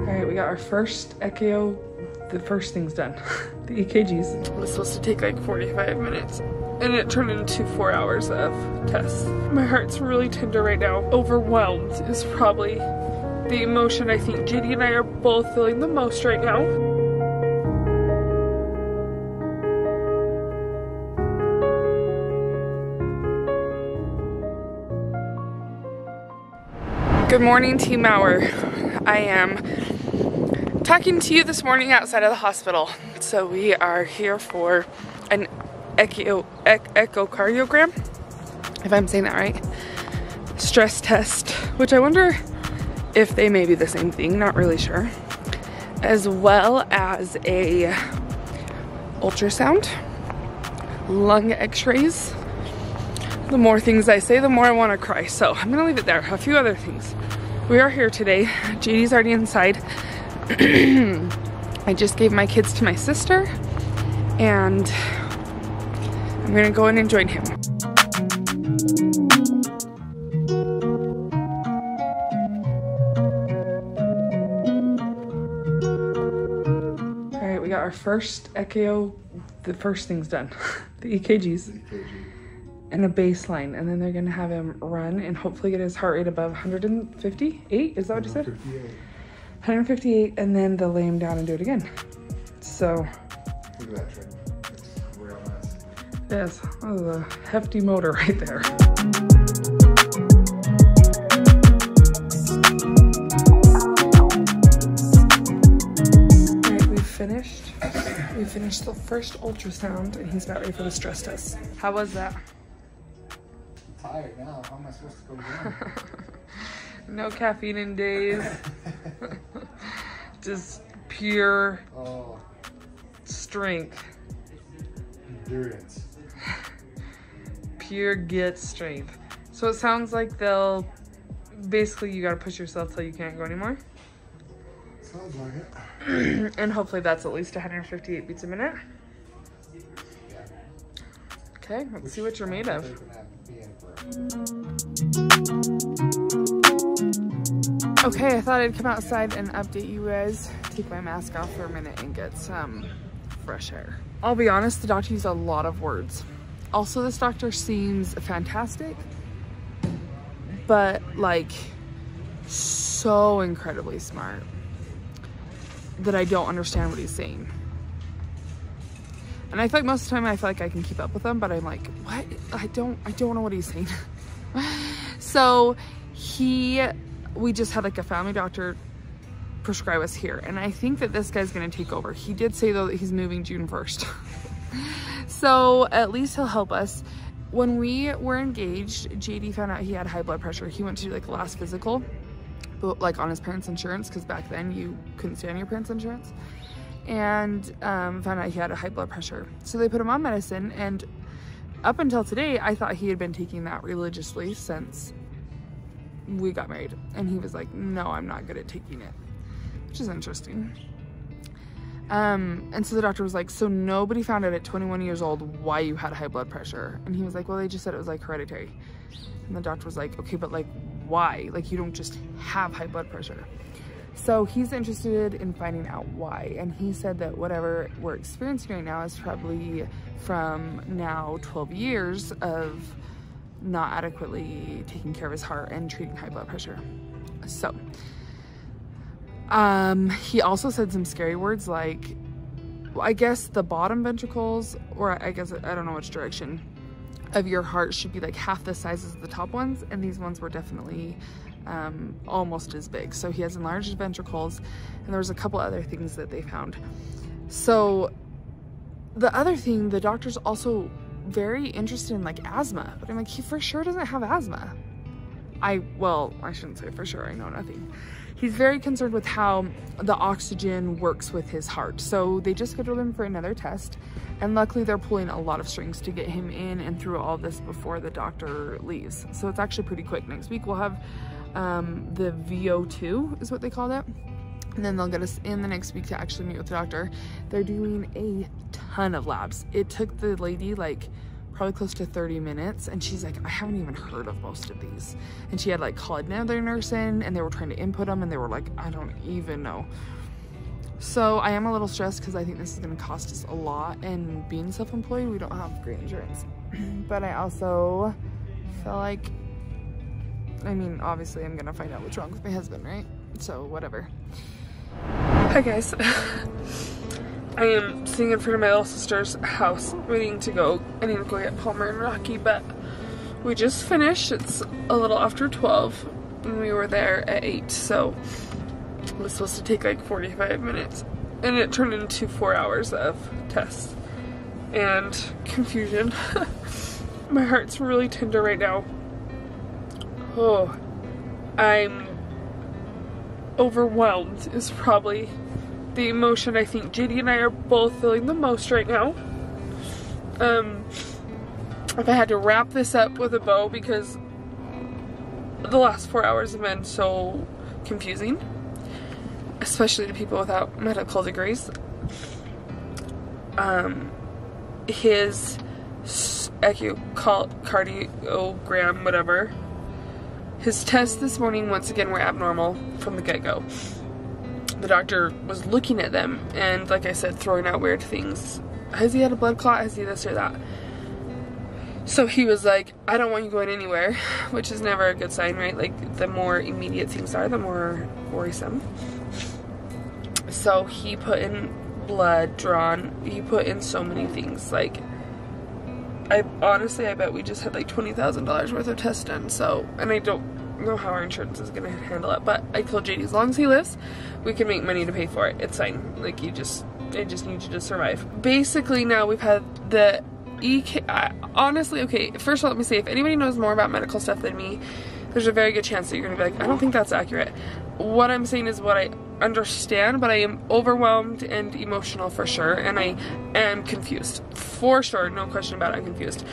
All right, we got our first echo. The first thing's done. the EKGs. It was supposed to take like 45 minutes and it turned into four hours of tests. My heart's really tender right now. Overwhelmed is probably the emotion I think JD and I are both feeling the most right now. Good morning, Team Mower. I am talking to you this morning outside of the hospital. So we are here for an echo, echocardiogram, if I'm saying that right, stress test, which I wonder if they may be the same thing, not really sure, as well as a ultrasound, lung x-rays. The more things I say, the more I want to cry. So I'm gonna leave it there. A few other things. We are here today. JD's already inside. I just gave my kids to my sister and I'm gonna go in and join him. All right, we got our first echo, the first thing's done, the EKGs. And a baseline, and then they're gonna have him run and hopefully get his heart rate above 158. Is that what you said? 158, and then they'll lay him down and do it again. So. Look at that train. It's real nice. Yes, that was a hefty motor right there. We finished. We finished the first ultrasound and he's about ready for the stress test. How was that? Tired now. How am I supposed to go again? No caffeine in days. Just pure oh, strength. endurance. Pure get strength. So it sounds like they'll basically you gotta push yourself till you can't go anymore. Sounds like it. and hopefully that's at least 158 beats a minute. Okay, let's see what you're made of. Okay, I thought I'd come outside and update you guys. Take my mask off for a minute and get some fresh air. I'll be honest, the doctor used a lot of words. Also, this doctor seems fantastic, but like so incredibly smart that I don't understand what he's saying. And I feel like most of the time I feel like I can keep up with him, but I'm like, what? I don't I don't know what he's saying. so he we just had like a family doctor prescribe us here and I think that this guy's gonna take over. He did say though that he's moving June 1st. so at least he'll help us. When we were engaged, JD found out he had high blood pressure. He went to like last physical, but like on his parents' insurance, because back then you couldn't stay on your parents' insurance. And um, found out he had a high blood pressure. So they put him on medicine and up until today, I thought he had been taking that religiously since we got married. And he was like, no, I'm not good at taking it, which is interesting. Um, and so the doctor was like, so nobody found out at 21 years old why you had high blood pressure. And he was like, well, they just said it was like hereditary. And the doctor was like, okay, but like why? Like you don't just have high blood pressure. So he's interested in finding out why. And he said that whatever we're experiencing right now is probably from now 12 years of not adequately taking care of his heart and treating high blood pressure. So, um, he also said some scary words like, I guess the bottom ventricles, or I guess, I don't know which direction, of your heart should be like half the size as the top ones. And these ones were definitely um, almost as big. So he has enlarged ventricles and there was a couple other things that they found. So the other thing, the doctor's also very interested in like asthma, but I'm like, he for sure doesn't have asthma. I, well, I shouldn't say for sure, I know nothing. He's very concerned with how the oxygen works with his heart. So they just scheduled him for another test. And luckily they're pulling a lot of strings to get him in and through all this before the doctor leaves. So it's actually pretty quick. Next week we'll have um, the VO2 is what they call it. And then they'll get us in the next week to actually meet with the doctor. They're doing a ton of labs. It took the lady like probably close to 30 minutes. And she's like, I haven't even heard of most of these. And she had like called another nurse in and they were trying to input them and they were like, I don't even know. So I am a little stressed because I think this is going to cost us a lot. And being self-employed, we don't have great insurance. but I also feel like, I mean, obviously I'm to find out what's wrong with my husband, right? So whatever. Hi guys. I am sitting in front of my little sister's house waiting to go. I need to go get Palmer and Rocky, but we just finished. It's a little after 12 and we were there at 8, so it was supposed to take like 45 minutes. And it turned into four hours of tests and confusion. my heart's really tender right now. Oh, I'm overwhelmed is probably the emotion I think JD and I are both feeling the most right now. Um, if I had to wrap this up with a bow because the last four hours have been so confusing, especially to people without medical degrees. Um, his echocardiogram, whatever, his tests this morning once again were abnormal from the get-go the doctor was looking at them and, like I said, throwing out weird things. Has he had a blood clot? Has he this or that? So he was like, I don't want you going anywhere, which is never a good sign, right? Like, the more immediate things are, the more worrisome. So he put in blood drawn. He put in so many things. Like, I honestly, I bet we just had like $20,000 worth of tests done. So, and I don't know how our insurance is gonna handle it. But I told JD as long as he lives, we can make money to pay for it. It's fine. Like you just, I just need you to survive. Basically, now we've had the EK. I, honestly, okay. First of all, let me say, if anybody knows more about medical stuff than me, there's a very good chance that you're gonna be like, I don't think that's accurate. What I'm saying is what I understand, but I am overwhelmed and emotional for sure, and I am confused for sure. No question about it. I'm confused.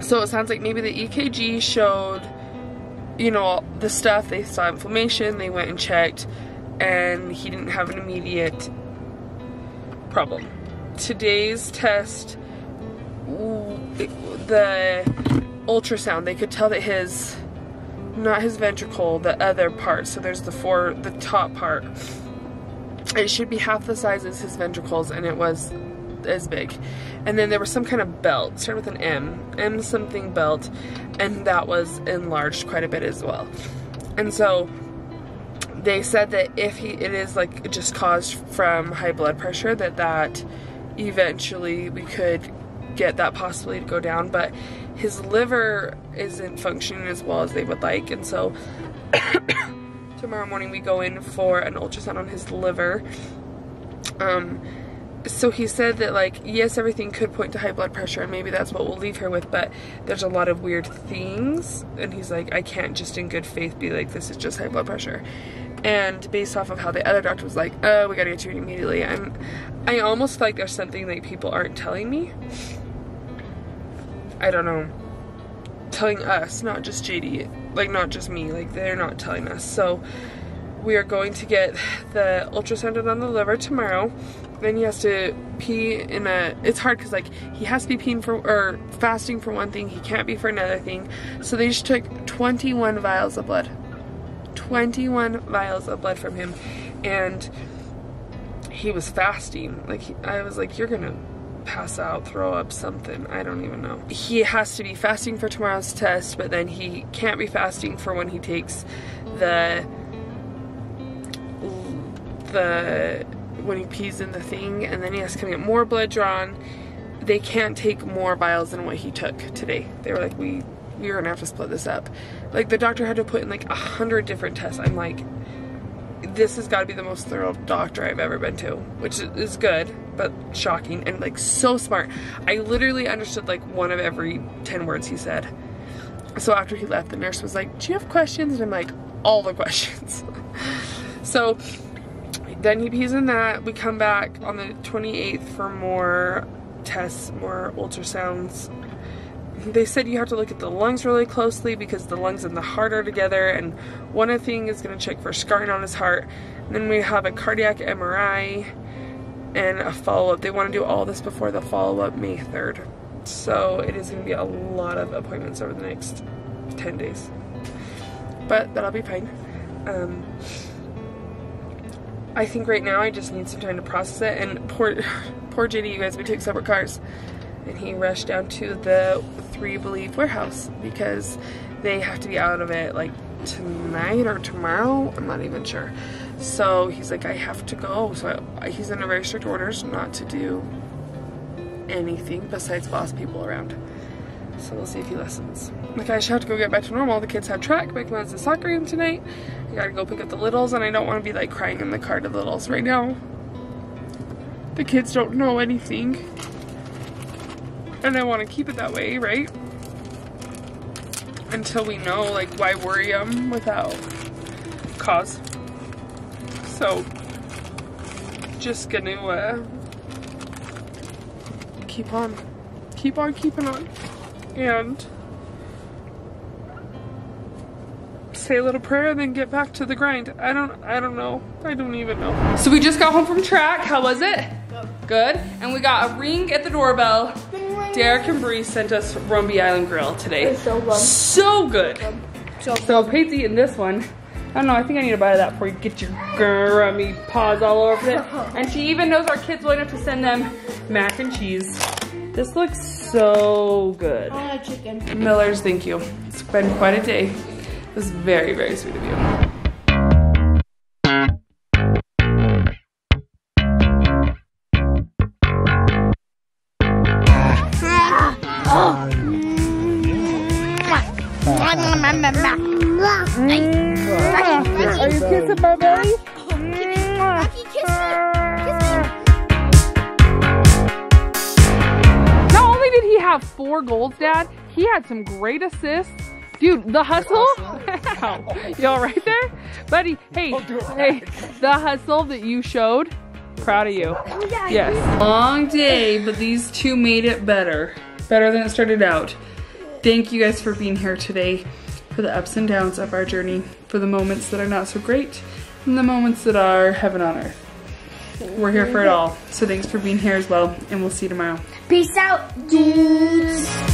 So it sounds like maybe the EKG showed you know, the stuff, they saw inflammation, they went and checked, and he didn't have an immediate problem. Today's test, the ultrasound, they could tell that his, not his ventricle, the other part, so there's the four, the top part, it should be half the size as his ventricles, and it was as big. And then there was some kind of belt, started with an M, M something belt, and that was enlarged quite a bit as well. And so they said that if he it is like just caused from high blood pressure that that eventually we could get that possibly to go down but his liver isn't functioning as well as they would like and so tomorrow morning we go in for an ultrasound on his liver um so he said that like yes everything could point to high blood pressure and maybe that's what we'll leave her with but there's a lot of weird things. And he's like I can't just in good faith be like this is just high blood pressure. And based off of how the other doctor was like oh we gotta get you immediately. I'm I almost feel like there's something that people aren't telling me. I don't know. Telling us not just JD like not just me like they're not telling us. So we are going to get the ultrasound on the liver tomorrow. Then he has to pee in a it's hard because like he has to be peeing for or fasting for one thing he can't be for another thing. So they just took 21 vials of blood. 21 vials of blood from him. And he was fasting. Like he, I was like you're gonna pass out throw up something. I don't even know. He has to be fasting for tomorrow's test but then he can't be fasting for when he takes the the when he pees in the thing and then he has to come get more blood drawn they can't take more vials than what he took today they were like we we are gonna have to split this up like the doctor had to put in like a hundred different tests i'm like this has got to be the most thorough doctor I've ever been to, which is good, but shocking and like so smart. I literally understood like one of every 10 words he said. So after he left, the nurse was like, do you have questions? And I'm like, all the questions. so then he pees in that. We come back on the 28th for more tests, more ultrasounds. They said you have to look at the lungs really closely because the lungs and the heart are together and one thing is going to check for scarring on his heart. And then we have a cardiac MRI and a follow-up. They want to do all this before the follow-up May 3rd. So it is going to be a lot of appointments over the next 10 days. But that'll be fine. Um, I think right now I just need some time to process it. And poor, poor JD, you guys, we took separate cars. And he rushed down to the Three Believe warehouse because they have to be out of it like tonight or tomorrow. I'm not even sure. So he's like, I have to go. So I, he's under very strict orders not to do anything besides boss people around. So we'll see if he listens. Like I just have to go get back to normal. The kids have track. Mike has the soccer game tonight. I gotta go pick up the littles and I don't want to be like crying in the car to the littles right now. The kids don't know anything. And I want to keep it that way, right? Until we know, like, why worry them without cause. So, just gonna uh, keep on, keep on keeping on, and say a little prayer and then get back to the grind. I don't, I don't know. I don't even know. So we just got home from track. How was it? Good. And we got a ring at the doorbell. Derek and Bree sent us Rumbi Island Grill today. so good. So good. So So Pate's eating this one. I don't know, I think I need to buy that before you get your grummy paws all over it. And she even knows our kids well enough to send them mac and cheese. This looks so good. I want a chicken. Miller's, thank you. It's been quite a day. It was very, very sweet of you. Four goals, Dad, he had some great assists. Dude, the hustle. Oh, y'all right there? Buddy, hey, hey, the hustle that you showed, proud of you. Yes. Long day, but these two made it better. Better than it started out. Thank you guys for being here today for the ups and downs of our journey, for the moments that are not so great, and the moments that are heaven on earth. We're here for it all. So thanks for being here as well, and we'll see you tomorrow. Peace out, dudes.